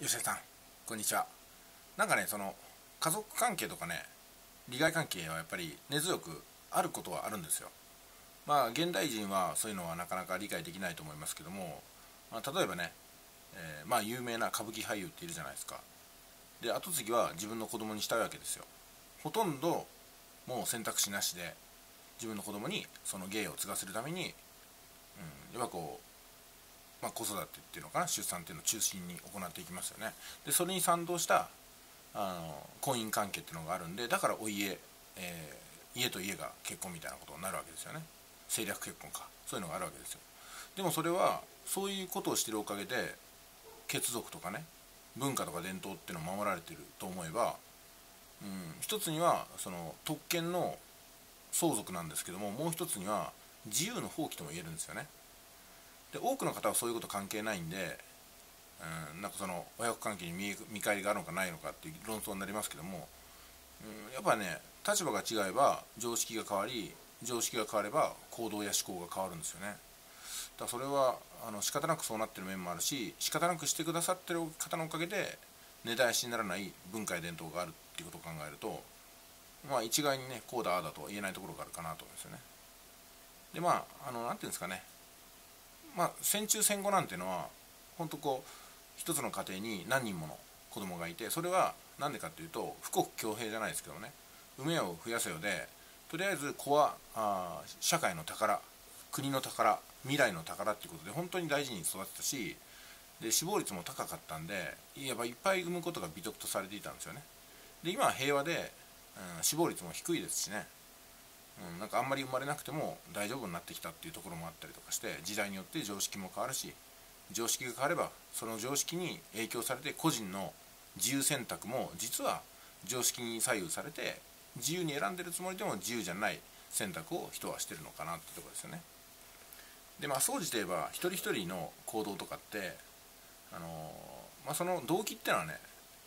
吉田さんこんにちは。なんかねその家族関係とかね利害関係はやっぱり根強くあることはあるんですよ。まあ現代人はそういうのはなかなか理解できないと思いますけども、まあ、例えばね、えー、まあ有名な歌舞伎俳優っているじゃないですか。で後継ぎは自分の子供にしたいわけですよ。ほとんどもう選択肢なしで自分の子供にその芸を継がせるために、うん、やっぱこうまあ、子育てっていうのかな出産っていうのを中心に行っていきますよね。でそれに賛同したあの婚姻関係っていうのがあるんでだからお家、えー、家と家が結婚みたいなことになるわけですよね。政略結婚か。そういうのがあるわけですよ。でもそれはそういうことをしてるおかげで血族とかね文化とか伝統っていうのを守られてると思えば、うん、一つにはその特権の相続なんですけどももう一つには自由の放棄とも言えるんですよね。で多くの方はそういうこと関係ないんで、うん、なんかその親子関係に見返りがあるのかないのかっていう論争になりますけども、うん、やっぱね立場が違えば常識が変わり常識が変われば行動や思考が変わるんですよね。だからそれはあの仕方なくそうなってる面もあるし仕方なくしてくださってる方のおかげで根絶やしにならない文化や伝統があるっていうことを考えるとまあ一概にねこうだああだと言えないところがあるかなと思うんですよね。でまああの何ていうんですかね。まあ、戦中戦後なんていうのは本当こう一つの家庭に何人もの子供がいてそれは何でかっていうと富国強兵じゃないですけどね。埋めよ増やせよでとりあえず子はあ社会の宝国の宝未来の宝っていうことで本当に大事に育てたしで死亡率も高かったんでやっぱいっぱい産むことが美徳とされていたんですよね。で今は平和で、うん、死亡率も低いですしね。うん、なんかあんまり生まれなくても大丈夫になってきたっていうところもあったりとかして時代によって常識も変わるし常識が変わればその常識に影響されて個人の自由選択も実は常識に左右されて自由に選んでるつもりでも自由じゃない選択を人はしてるのかなってとこですよね。でまあ総じて言えば一人一人の行動とかってあのまあ、その動機っていうのはね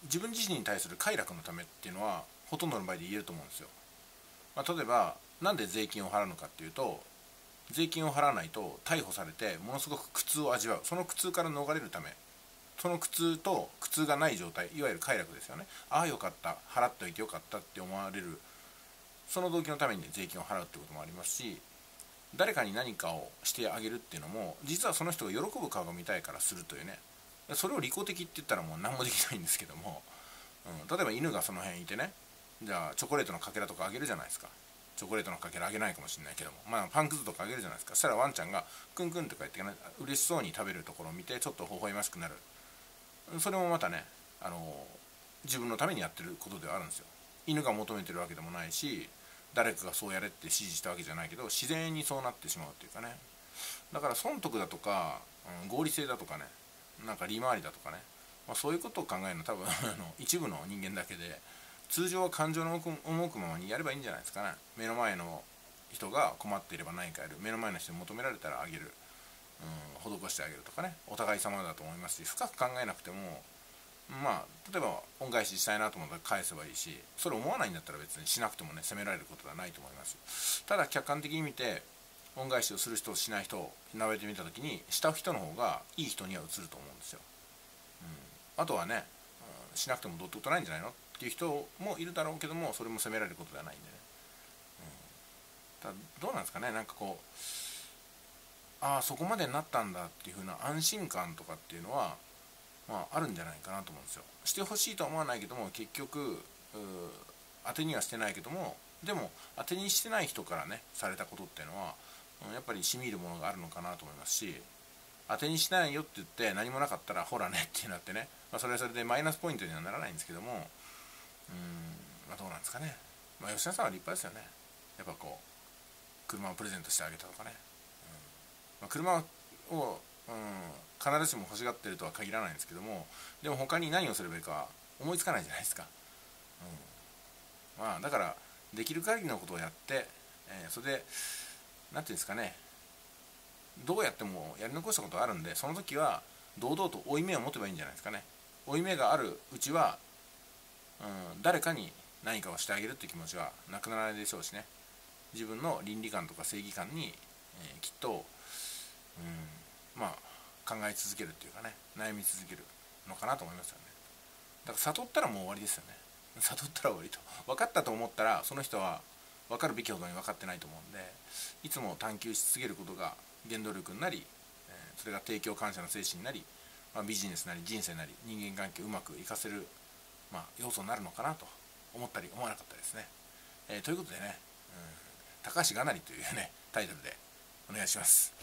自分自身に対する快楽のためっていうのはほとんどの場合で言えると思うんですよ。まあ、例えばなんで税金を払うのかっていうと税金を払わないと逮捕されてものすごく苦痛を味わう。その苦痛から逃れるため。その苦痛と苦痛がない状態いわゆる快楽ですよね。ああよかった。払っておいてよかったって思われる。その動機のために税金を払うってこともありますし誰かに何かをしてあげるっていうのも実はその人が喜ぶ顔が見たいからするというね。それを利己的って言ったらもう何もできないんですけども、うん、例えば犬がその辺いてね。じゃあチョコレートのかけらとかあげるじゃないですか。チョコレートのかけらあげないかもしれないけども。まあパンくずとかあげるじゃないですか。そしたらワンちゃんがクンクンとか言って嬉しそうに食べるところを見てちょっと微笑ましくなる。それもまたねあの自分のためにやってることではあるんですよ。犬が求めてるわけでもないし誰かがそうやれって指示したわけじゃないけど自然にそうなってしまうっていうかね。だから損得だとか、うん、合理性だとかねなんか利回りだとかね、まあ、そういうことを考えるの多分一部の人間だけで通常は感情の赴くままにやればいいんじゃないですかね。目の前の人が困っていれば何かやる。目の前の人に求められたらあげる、うん、施してあげるとかね。お互い様だと思いますし深く考えなくてもまあ例えば恩返ししたいなと思ったら返せばいいしそれ思わないんだったら別にしなくてもね責められることはないと思いますただ客観的に見て恩返しをする人しない人を並べてみた時にした人の方がいい人には映ると思うんですよ、うん、あとはね、うん、しなくてもどってことないんじゃないの？っていう人もいるだろうけどもそれも責められることではないんでね、うん、ただどうなんですかねなんかこうああそこまでになったんだっていう風な安心感とかっていうのはまああるんじゃないかなと思うんですよ。してほしいとは思わないけども結局当てにはしてないけどもでも当てにしてない人からねされたことっていうのはうんやっぱりしみるものがあるのかなと思いますし当てにしないよって言って何もなかったらほらねってなってね、まあ、それはそれでマイナスポイントにはならないんですけどもうんまあどうなんですかね、まあ、吉田さんは立派ですよね。やっぱこう車をプレゼントしてあげたとかね、うん。まあ、車を、うん、必ずしも欲しがってるとは限らないんですけどもでも他に何をすればいいか思いつかないじゃないですか、うん、まあだからできる限りのことをやって、えー、それで何ていうんですかね。どうやってもやり残したことがあるんでその時は堂々と負い目を持てばいいんじゃないですかね。負い目があるうちはうん、誰かに何かをしてあげるっていう気持ちはなくならないでしょうしね。自分の倫理観とか正義感に、えー、きっと、うん、まあ考え続けるっていうかね悩み続けるのかなと思いますよね。だから悟ったらもう終わりですよね。悟ったら終わりと。分かったと思ったらその人は分かるべきほどに分かってないと思うんでいつも探求し続けることが原動力になりそれが提供感謝の精神になり、まあ、ビジネスなり人生なり人間関係をうまくいかせる、まあ、要素になるのかなと思ったり思わなかったですね。えー、ということでね、うん、高橋がなりというねタイトルでお願いします。